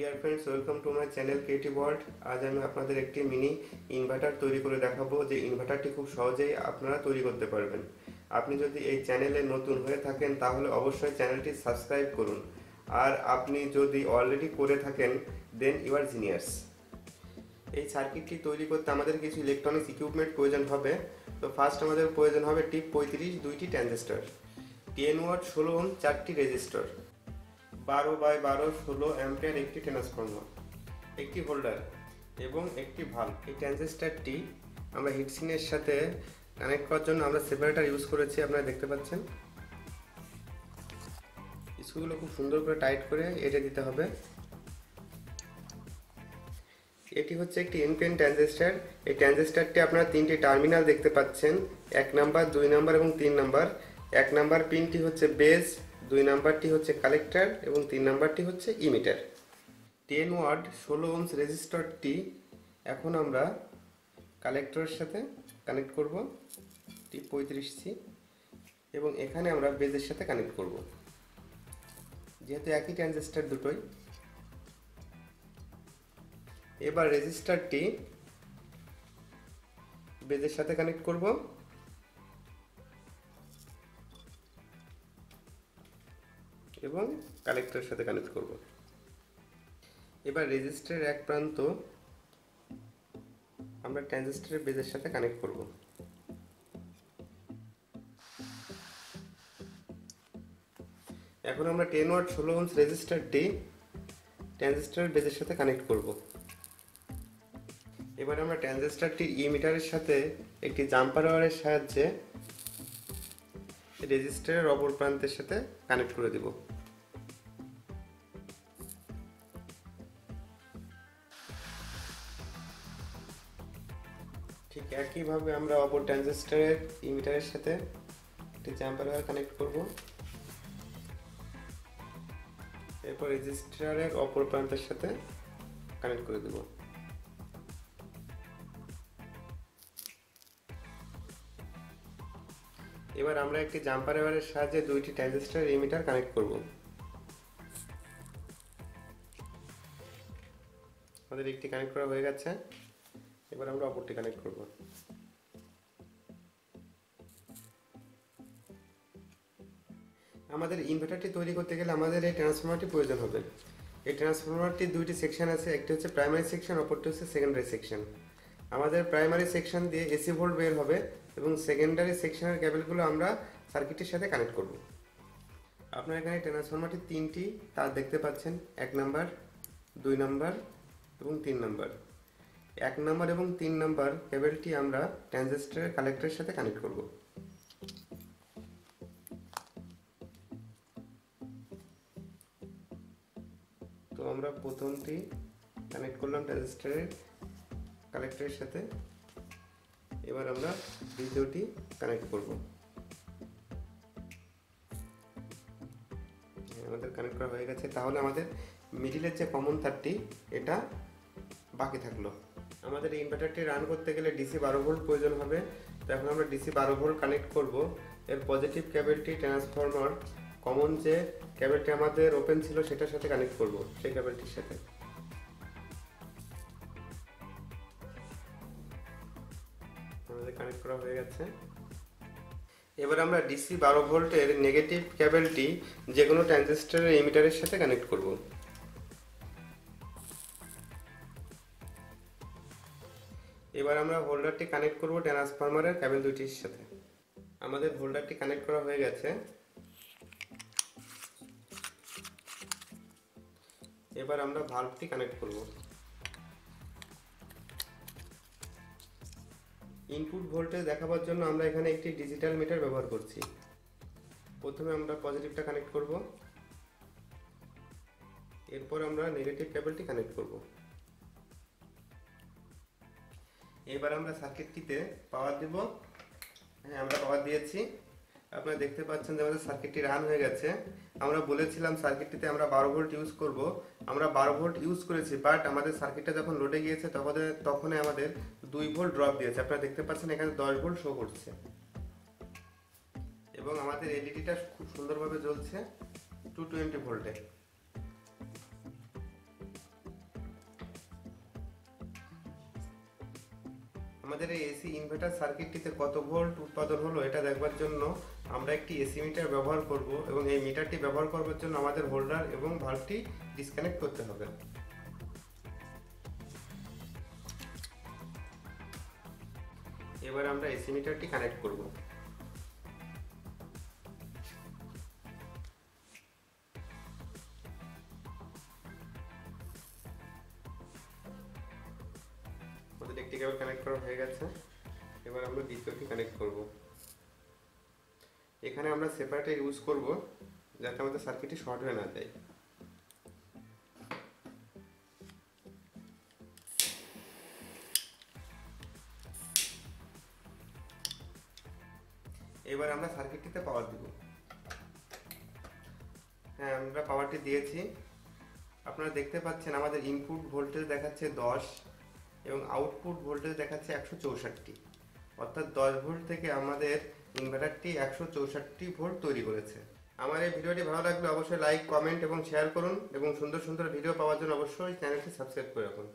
Dear friends welcome to my channel creative world আজ আমি আপনাদের একটি মিনি ইনভার্টার তৈরি করে দেখাবো, যে ইনভার্টারটি খুব সহজেই আপনারা তৈরি করতে পারবেন। আপনি যদি এই চ্যানেলে নতুন হয়ে থাকেন, তাহলে অবশ্যই চ্যানেলটি সাবস্ক্রাইব করুন। আর আপনি যদি অলরেডি করে থাকেন দেন ইউ আর জিনিয়ার্স এই সার্কিটটি তৈরি করতে আমাদের কিছু ইলেকট্রনিক্স ইকুইপমেন্ট প্রয়োজন হবে। তো ফার্স্ট আমাদের প্রয়োজন হবে টিপ পঁয়ত্রিশ, দুইটি ট্রানজিস্টর টেন ওয়াট ষোলো ওম চারটি রেজিস্টর বারো বাই বারো ষোলো অ্যাম্পিয়ার একটি ট্রান্সফর্মার, একটি হোল্ডার এবং একটি ভাল্ব। এই ট্রানজিস্টারটি আমরা হিটসিনের সাথে কানেক্ট করার জন্য আমরা সেপারেটার ইউজ করেছি, আপনারা দেখতে পাচ্ছেন। স্ক্রুগুলো খুব সুন্দর করে টাইট করে এটে দিতে হবে। এটি হচ্ছে একটি এনপিএন ট্রানজিস্টার। এই ট্রানজিস্টারটি আপনারা তিনটি টার্মিনাল দেখতে পাচ্ছেন, এক নাম্বার, দুই নাম্বার এবং তিন নাম্বার। এক নাম্বার পিনটি হচ্ছে বেস দুই নাম্বারটি হচ্ছে কালেক্টর এবং তিন নাম্বারটি হচ্ছে ইমিটার। টেন ওয়ার্ড, ষোলো ওমস রেজিস্টরটি এখন আমরা কালেক্টরের সাথে কানেক্ট করব টি পঁয়ত্রিশ সি। এবং এখানে আমরা বেজের সাথে কানেক্ট করব। যেহেতু একই ট্রানজিস্টার দুটোই। এবার রেজিস্টারটি বেজের সাথে কানেক্ট করব। এবং কালেক্টরের সাথে কানেক্ট করব। এবার রেজিস্টারের এক প্রান্ত আমরা ট্রানজিস্টরের বেজের সাথে কানেক্ট করব। এখন আমরা টেন ওয়াট ষোলো ওমস রেজিস্টারটি ট্রানজিস্টরের বেজের সাথে কানেক্ট করব। এবার আমরা ট্রানজিস্টারটির ইমিটারের সাথে একটি জাম্পার ওয়ারের সাহায্যে রেজিস্টারের অপর প্রান্তের সাথে কানেক্ট করে দেব। ঠিক একইভাবে আমরা অপর ট্রানজিস্টারের ইমিটারের সাথে একটি জাম্পার ওয়ার কানেক্ট করব। এরপর রেজিস্টারের অপর প্রান্তের সাথে কানেক্ট করে দেবো। এবার আমরা একটি জাম্পার এবারের সাহায্যে দুইটি ট্রানজিস্টার ইমিটার কানেক্ট করব। আমাদের একটি কানেক্ট করা হয়ে গেছে। এবার আমরা অপরটি কানেক্ট করব। আমাদের ইনভার্টারটি তৈরি করতে গেলে আমাদের এই ট্রান্সফর্মারটি প্রয়োজন হবে। এই ট্রান্সফর্মারটির দুইটি সেকশন আছে, একটি হচ্ছে প্রাইমারি সেকশন অপরটি হচ্ছে সেকেন্ডারি সেকশন আমাদের প্রাইমারি সেকশন দিয়ে এসি ভোল্ট বের হবে। এবং সেকেন্ডারি সেকশনের কেবলগুলো আমরা সার্কিটের সাথে কানেক্ট করব। আপনার এখানে ট্রান্সফর্মারটির তিনটি, তার দেখতে পাচ্ছেন, এক নাম্বার দুই নাম্বার এবং তিন নাম্বার এক নাম্বার এবং তিন নাম্বার কেবলটি আমরা ট্রানজিস্টারের কালেক্টরের সাথে কানেক্ট করব। তো আমরা প্রথমটি কানেক্ট করলাম ট্রানজিস্টারের কালেক্টরের সাথে। এবার আমরা দ্বিতীয়টি কানেক্ট করব। আমাদের কানেক্ট করা হয়ে গেছে। তাহলে আমাদের মিডিলের যে কমন তারটি এটা বাকি থাকল। আমাদের ইনভার্টারটি রান করতে গেলে ডিসি বারো ভোল্ট প্রয়োজন হবে। তো এখন আমরা ডিসি বারো ভোল্ট কানেক্ট করব। এর পজিটিভ কেবলটি ট্রান্সফর্মার কমন যে কেবলটি আমাদের ওপেন ছিল, সেটার সাথে কানেক্ট করব, সেই কেবলটির সাথে। কানেক্ট করা হয়ে গেছে। এবার আমরা ডিসি বারো ভোল্টের নেগেটিভ কেবলটি যে কোনো ট্রানজিস্টারের ইমিটারের সাথে কানেক্ট করব। এবার আমরা হোল্ডারটি কানেক্ট করব ট্রান্সফরমারের কেবল দুইটির সাথে। আমাদের হোল্ডারটি কানেক্ট করা হয়ে গেছে। এবার আমরা ভাল্বটি কানেক্ট করব। ইনপুট ভোল্টেজ দেখাবার জন্য আমরা এখানে একটি ডিজিটাল মিটার ব্যবহার করছি। প্রথমে আমরা পজিটিভটা কানেক্ট করব। এরপর আমরা নেগেটিভ কেবলটি কানেক্ট করব। এবার আমরা সার্কিটটিতে পাওয়ার দেব। হ্যাঁ আমরা পাওয়ার দিয়েছি। আপনারা দেখতে পাচ্ছেন যে আমাদের সার্কিটটি রান হয়ে গেছে। আমরা বলেছিলাম সার্কিটটিতে আমরা বারো ভোল্ট ইউজ করব। আমরা বারো ভোল্ট ইউজ করেছি বাট আমাদের সার্কিটটা যখন লোডে গিয়েছে, তখন তখনই আমাদের দুই ভোল্ট ড্রপ দিয়েছে। আপনারা দেখতে পাচ্ছেন এখানে দশ ভোল্ট শো করছে। এবং আমাদের এলইডিটা খুব সুন্দরভাবে জ্বলছে টু টোয়েন্টি ভোল্টে আমাদের এই এসি ইনভার্টার সার্কিটটিতে কত ভোল্ট উৎপাদন হলো এটা দেখবার জন্য আমরা একটি এসি মিটার ব্যবহার করব এবং এই মিটারটি ব্যবহার করবার জন্য আমাদের হোল্ডার এবং ভাল্বটি ডিসকানেক্ট করতে হবে। এবার আমরা এসি মিটারটি কানেক্ট করব। একটি কানেক্ট করা হয়ে গেছে। এবার আমরা কানেক্ট এখানে আমরা সেপারেটর ইউজ করব, যাতে আমাদের সার্কিটটি শর্ট হয়ে না যায়। এবার আমরা সার্কিটটিতে পাওয়ার দিব। হ্যাঁ আমরা পাওয়ারটি দিয়েছি। আপনারা দেখতে পাচ্ছেন আমাদের ইনপুট ভোল্টেজ দেখাচ্ছে দশ এবং আউটপুট ভোল্টেজ দেখাচ্ছে একশো চৌষট্টি। অর্থাৎ দশ ভোল্ট থেকে আমাদের ইনভার্টারটি একশো চৌষট্টি ভোল্ট তৈরি করেছে। আমার এই ভিডিওটি ভালো লাগলে অবশ্যই লাইক কমেন্ট এবং শেয়ার করুন এবং সুন্দর সুন্দর ভিডিও পাওয়ার জন্য অবশ্যই চ্যানেলটি সাবস্ক্রাইব করে রাখুন।